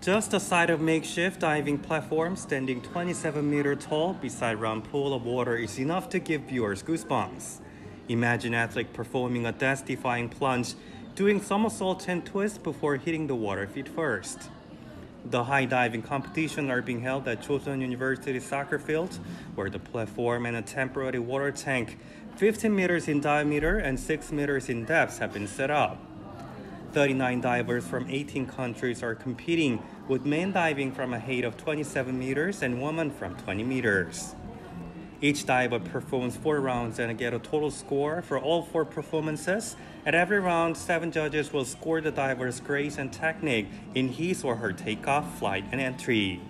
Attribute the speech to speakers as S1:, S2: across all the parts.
S1: Just a side of makeshift diving platform standing 27 meter tall beside round pool of water is enough to give viewers goosebumps. Imagine athlete performing a death-defying plunge, doing somersaults and twists before hitting the water feet first. The high diving competition are being held at Chosun University soccer field, where the platform and a temporary water tank, 15 meters in diameter and 6 meters in depth, have been set up. 39 divers from 18 countries are competing, with men diving from a height of 27 meters and women from 20 meters. Each diver performs four rounds and get a total score for all four performances. At every round, seven judges will score the diver's grace and technique in his or her takeoff, flight, and entry.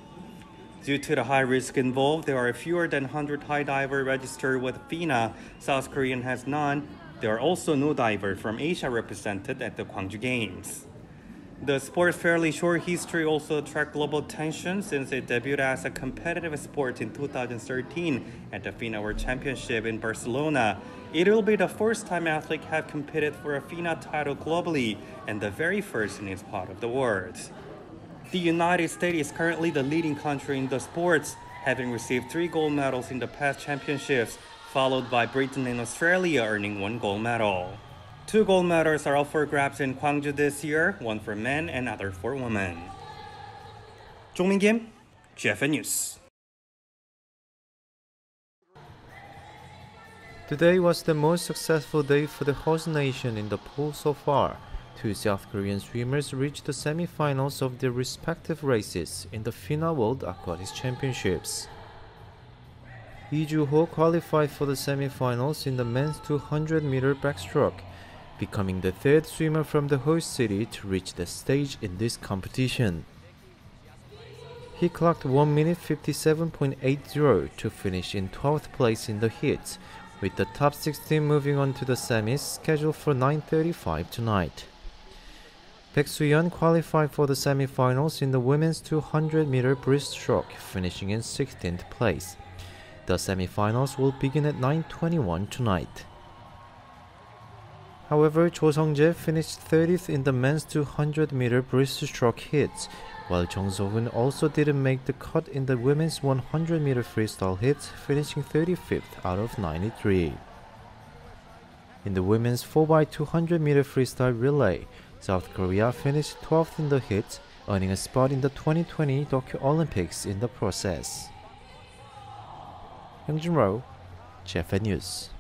S1: Due to the high risk involved, there are fewer than 100 high divers registered with FINA. South Korean has none, there are also no divers from Asia represented at the Gwangju Games. The sport's fairly short history also attracted global attention since it debuted as a competitive sport in 2013 at the FINA World Championship in Barcelona. It will be the first time athletes have competed for a FINA title globally and the very first in its part of the world. The United States is currently the leading country in the sports, having received three gold medals in the past championships, followed by Britain and Australia earning one gold medal. Two gold medals are up for grabs in Gwangju this year, one for men and other for women. 종민 Kim, GFN News.
S2: Today was the most successful day for the host nation in the pool so far. Two South Korean swimmers reached the semi-finals of their respective races in the FINA World Aquatics Championships. Lee Joo-ho qualified for the semi-finals in the men's 200-meter backstroke, becoming the third swimmer from the host city to reach the stage in this competition. He clocked 1 minute 57.80 to finish in 12th place in the heats, with the top 16 moving on to the semis scheduled for 9.35 tonight. Baek qualified for the semifinals in the women's 200-meter breaststroke, finishing in 16th place. The semifinals will begin at 9.21 tonight. However, Cho Sung-jae finished 30th in the men's 200-meter breaststroke heats, while Jung So-hoon also didn't make the cut in the women's 100-meter freestyle heats, finishing 35th out of 93. In the women's 4x200-meter freestyle relay, South Korea finished 12th in the heats, earning a spot in the 2020 Tokyo Olympics in the process. Hyungjin Roh, GFN News.